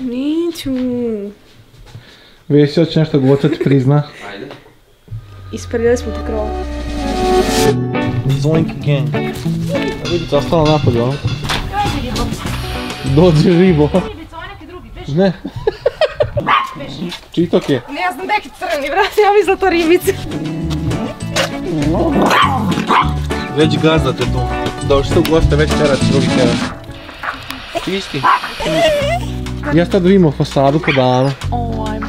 Neću. Vesi, hoće nešto goca ti prizna. Ajde. Isprljali smo te krov. Zoink gang. A vidite, ostalo napolje, ono. Dođe ribo. Ne. Čitok je. Ne, ja znam neki crni, brate, ja mislim to ribice. Već gazdate tu. Došli ste u goste već terac, drugi terac. Isti. Ja sad vidimo fasadu po danu. Ajme.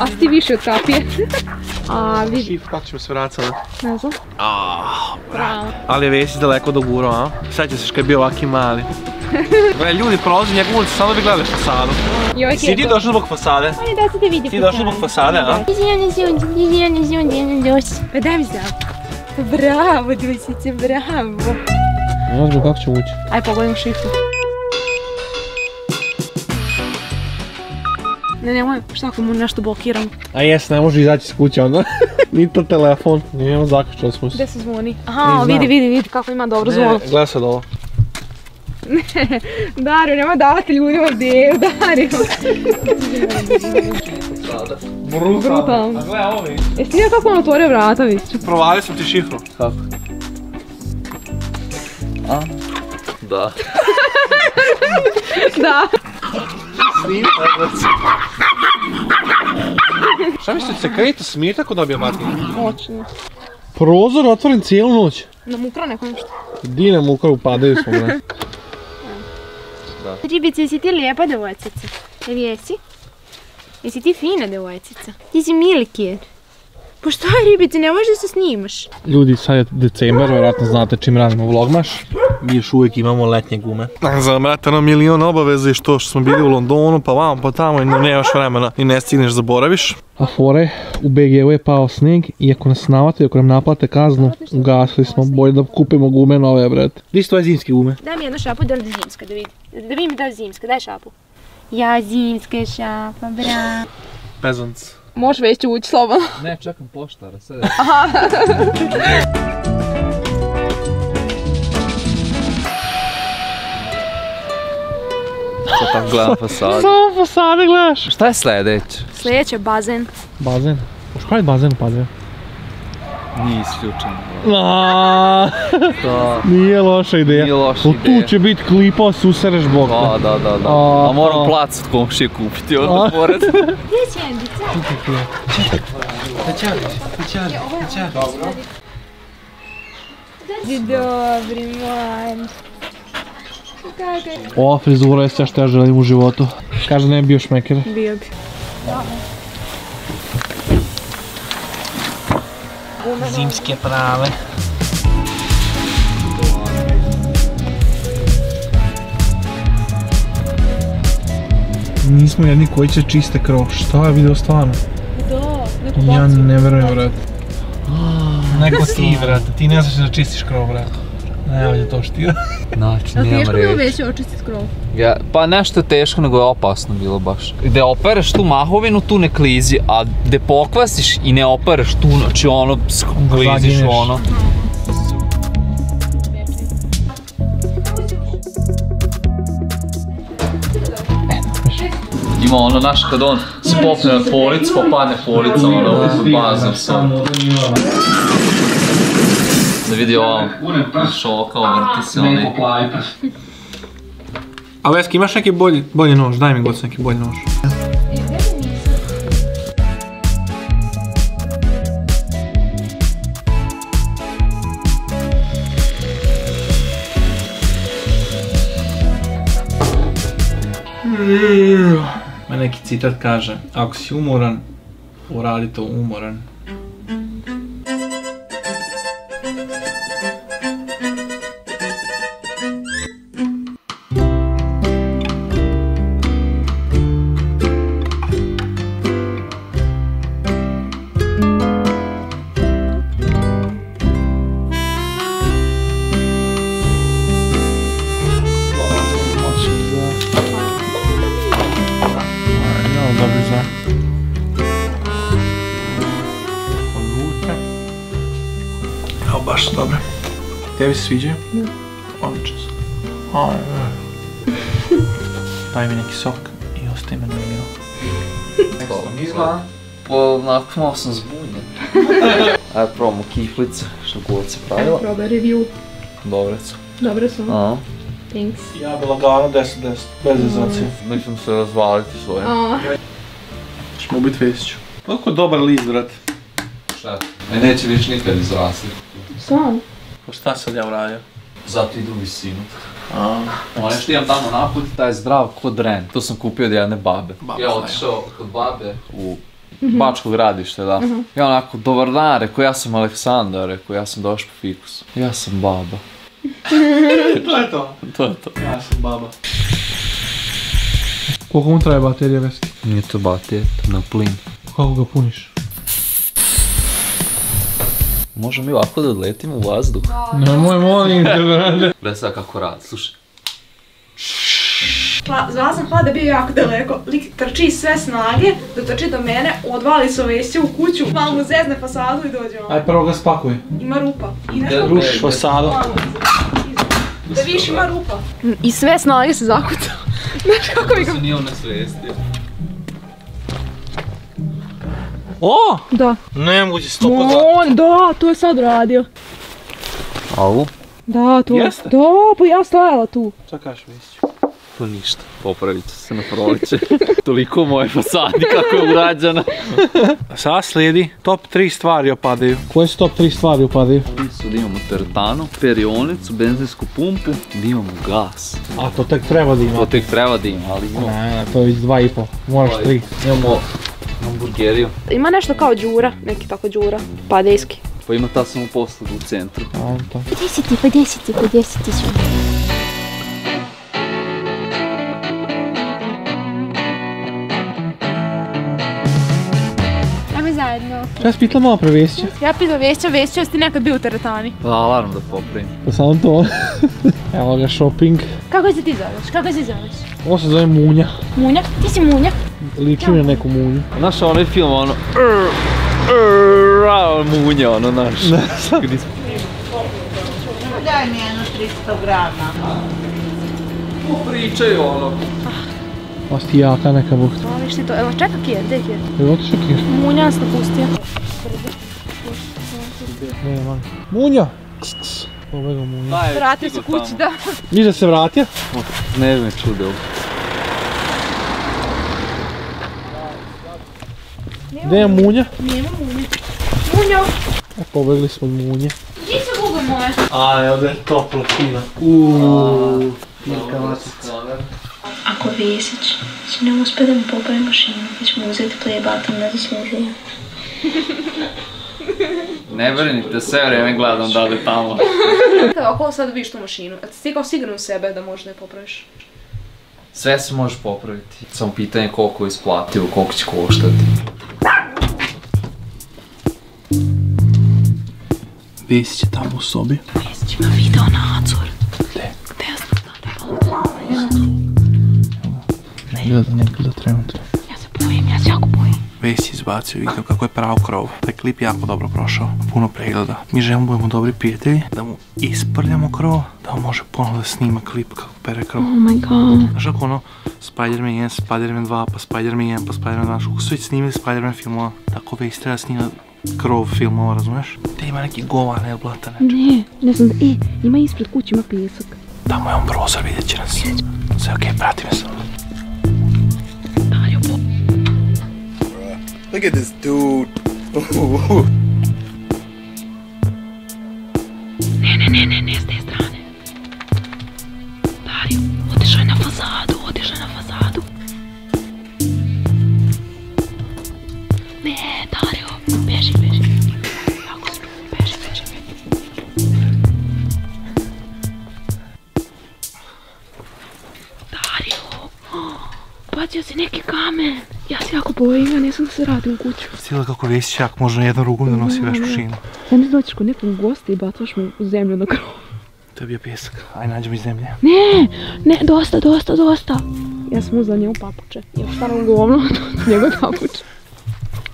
A si ti više od kapije. A vidi, Šif, kako ćemo se vracati? ne znam. Bravo. Ali je Vesić daleko dogurao, a? Sjeća se kad je bio ovaki mali. Gle, ljudi prolaze njegovu ulicu, samo da bi gledali fasadu. Joj, Si ti došao zbog fasade? Ajde, da se te vidi. Ti došao zbog fasade, a? Pa daj mi zdravo. Bravo, dvojčice, bravo. Ne znam kako će ući. Aj, pogledajmo šifru. Ne, nemoj, šta ako mu nešto blokiramo? A jes, ne može izaći s kuće onda. Ni to telefon, nije zakačali smo se. Gde se zvoni? Ne Aha, vidi, vidi, vidi kako ima dobro zvono. Gledaj sad ovo. Dario, nemoj davati ljudima ideju, Dario. Brutalno. A gle ovo vidi. Jesi vidio kako on otvorio vrata, vidi? Provalio sam ti šifru. Kako? Da. Da. Šta mislite, se kredite smije tako dobije matke? Moćno. Prozor otvoren cijelu noć. Nam ukra neko nešto. Di nam ukrao upadaju smo, bre. Ribice, jesi ti lijepa devojčica? Jel jesi? Jesi ti fina devojčica? Ti si milikir. Pa šta je ribice, ne možeš da se snimaš? Ljudi, sad je decembar, vjerojatno znate čim radimo vlogmaš. Mi još uvijek imamo letnje gume. Znam, brate, ono milion obaveza i što što smo bili u Londonu, pa vamo, pa tamo i nemaš vremena i ne stigneš, zaboraviš. A fore, u BG-u je pao snijeg i ako nas navate, ako nam naplate kaznu, ugasili smo, bolje da kupimo gume nove, brate. Di su tvoje zimske gume? Daj mi jednu šapu, da li je zimska, da vidim. Da vidim da li je zimska, daj šapu. Ja zimska šapa, bra. Peasants. Možeš već ući slobodno. Ne, čekam poštara, sad. Sad tako gledam fasadu. Samo fasade gledaš. Šta je sljedeće? Sljedeće bazen. Bazen. Možeš praviti bazen u Padve? Nije isključeno. Da, nije loša ideja. nije loša O, tu ideja. će biti klipa, susereš bog. Da, da, da, da. A, A moram plac od komšije kupiti A. onda pored. Gdje je ćendica? Di dobri moj. О, фризура е, сега ще я жалим у живото. Кажа, не е бил шмекер. Бия. Zimske prave. Nismo jedni koji će čiste krov. Šta je video stvarno? Da, neko bacio. Ja ne verujem, vrat. Neko ti, vrat. Ti ne znaš da čistiš krov, vrat. Ne, ovdje to štira. Znači, nemam teško bilo već očistiti krov. Ja, pa nešto je teško, nego je opasno bilo baš. Gde opereš tu mahovinu, tu ne klizi, a gde pokvasiš i ne opereš tu, znači ono, kliziš zagineš. ono. Ima ono, znaš, kad on se popne na policu, pa padne polica, ono, sam. Da vidi ovo, šoka, vrti se, onaj. A Veski, imaš neki bolji, bolji nož? Daj mi god neki bolji nož. Ma neki citat kaže, ako si umoran, uradi to umoran. Baš su dobre. Tebi se sviđaju? Da. Odlično su. Aj, aj. Daj mi neki sok I ostaje me na milu. Izgleda. Pa onako malo sam zbunjen. Ajde probamo kiflice, što god se pravila. Probaj review. Dobre su. Dobre su. A, Thanks. Ja bi lagano 10-10, bez izacije. nećemo se razvaliti svoje. A, Ćemo biti Vesiću. Kako je dobar list, brate. Šta? E, neće više nikad izrasti. stvarno? Pa šta sad ja uradio? Zato idu u visinu. A, Ono što imam tamo naput, taj je zdrav kod dren. To sam kupio od jedne babe. Baba ja otišao kod babe u Bačko gradište, da. I onako, dobar dan, rekao, ja sam Aleksandar, rekao, ja sam došao po fikus. Ja sam baba. to je to. To je to. Ja sam baba. Koliko mu traje baterija Veski? Nije to batije, to na plin. Kako ga puniš? Možemo mi ovako da odletimo u vazduh? Nemoj, molim te, brate. Gledaj sad kako radi, slušaj. Zvala sam hlada bio jako daleko. Lik trči sve snage, dotrči do mene, odvali se ovešće u kuću, malo mu zezne fasadu i dođe on. Aj, prvo ga spakuj. Ima rupa. I Da, nešto Rušiš fasadu. Da viš ima rupa. I sve snage se zakucao. Znaš kako bi ga... se nije on nesvestio. O! Da. Nemoguće, sto On, da, to je sad radio. Au? Da, to Jeste? Da, pa ja stajala tu. Šta kažeš Vesiću? To ništa, popravit će se na proliče. Toliko moje fasadi kako je urađena. Sad slijedi top 3 stvari opadaju. Koje su top 3 stvari opadaju? Su da imamo teretanu, perionicu, benzinsku pumpu, da imamo gas. A to tek treba da ima. To tek treba da ima, ali imamo. Ne, ne, to je već dva i po. Moraš tri. Imamo hamburgeriju, Ima nešto kao đura, neki tako đura, padejski. pa ima ta samo posluga u centru. A, to. Pa gdje si Ja sam pitala malo pre Vesića. Ja pitao Vešća, Vešća, jesi ti nekad bio u teretani? Pa alarm da popravim. Pa samo to. Evo ga shopping. Kako se ti zoveš? Kako se zoveš? Ovo se zove Munja. Munja? Ti si Munja? Liči mi na neku Munju. Znaš onaj film, ono... "Rr, rr, ra", Munja, ono, smo- Daj mi jedno 300 grama. Pričaju ono. Vas ti jaka neka buht. O, viš ti to, evo čeka kjer, gdje je kjer? Je otišao kjer? Munja nas napustio. Ne, man. Munja! Pobegao Munja. Vratio se kući, da. Viš da se vratio? Ne bi me čudilo. Gdje je Munja? Nema Munja. Munja, E, pobegli smo od Munje. gdje su guga moje? A, evo da je toplo fina. Uuuu. Ako Vesić će ne uspe da mi popravi mašinu, mi ćemo uzeti play-button ne zaslužuje. Ne brinite, sve vrijeme gledam da li tamo. Kada okolo sad vidiš tu mašinu, a ti kao siguran u sebe da možda je popraviš? Sve se može popraviti. Samo pitanje koliko je isplativo, koliko će koštati. Vesić je tamo u sobi. Vesić ima video nadzor. Gleda, ne gleda trenutno. Ja se bojim, ja se jako bojim. Vesić izbacio video kako je pravo krov. Taj klip je jako dobro prošao. Puno pregleda. Mi želimo budemo dobri prijatelji, da mu isprljamo krov, da on može ponovno da snima klip kako pere krov. Oh my god. Znaš kako ono, Spider-Man 1, Spider-Man 2, pa Spider-Man 1, pa Spider-Man 2, kako su već snimili Spider-Man filmova, tako već treba snima krov filmova, razumeš? Da ima neki govan ili blata ne. Ne, ne znam da, e, ima ispred kuće, ima pijesak. Tamo je on prozor, vidjet će nas. Sve okej, prati me samo. Look at this dude. ja se vratim u kuću. Stila kako Vesić jak može na jednu ruku da nosi veš mašinu. Sam misli doćeš kod nekog gosta i bacaš mu zemlju na krov. To je bio pjesak. Aj, nađemo iz zemlje. Ne, ne, dosta, dosta, dosta. Ja sam uzela njemu papuče. Ja starom govnu, njegove papuče.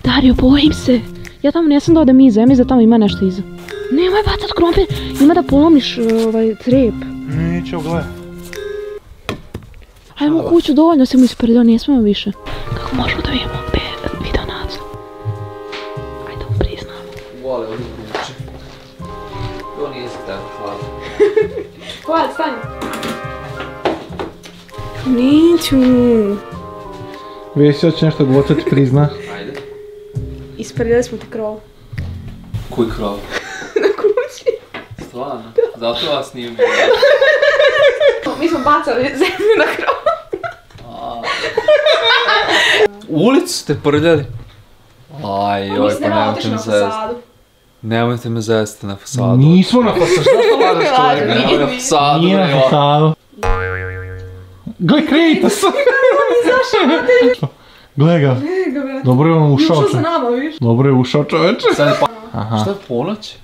Dario, bojim se. Ja tamo nisam da odem iza, ja mislim da tamo ima nešto iza. Nemoj bacat krompir, ima da polomiš ovaj crep. Neće, gledaj. Ajmo u kuću, dovoljno si mu isprljao, ne smemo više. Kako možemo da vidimo Hvala, stani. Neću. Već će nešto govorit, ti prizna. Ajde. Isprljali smo ti krov. Koji krov? Na kući. Stvarno? Zato vas nije bilo. Mi smo bacali zemlju na krov. U ulicu ste prljali? Aj, joj, pa nemojte me zezati. Nemojte me zezati na fasadu. Nismo na fasadu, što što ladaš čovjek? Nemoj na fasadu, Nije na fasadu. Gle, krejta se! Gle ga. Dobro je on ušao čovječ. nama, viš? Dobro je ušao čovječ. Sad je pa... Aha. Šta je ponoć?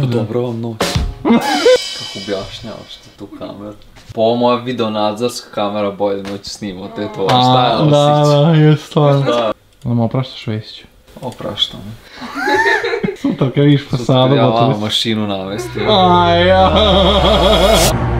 Pa dobro vam noć. Kako objašnjavaš ti tu kameru? Pa ovo moja video nadzorska kamera bolje noć snima, te to. Šta je A, ovo da, da, je stvarno. Da, Nama opraštaš Vesiću. opraštam. Sutra kad vidiš fasadu, Ja gotovo vama si. mašinu navesti. Aj, ja.